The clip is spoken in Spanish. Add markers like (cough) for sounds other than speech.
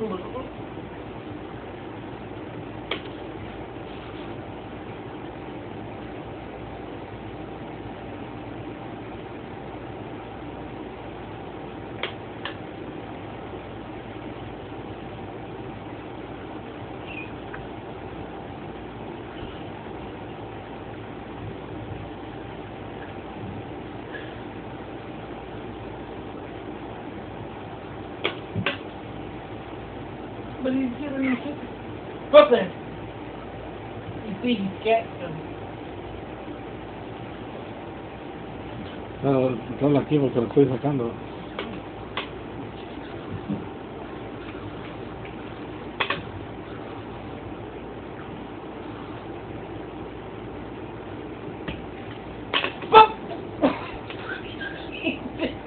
Bulduk. but he's giving me shit. Brooklyn! You see, he's gangster. Claro, aquí porque lo estoy sacando. ¡Pum! (laughs)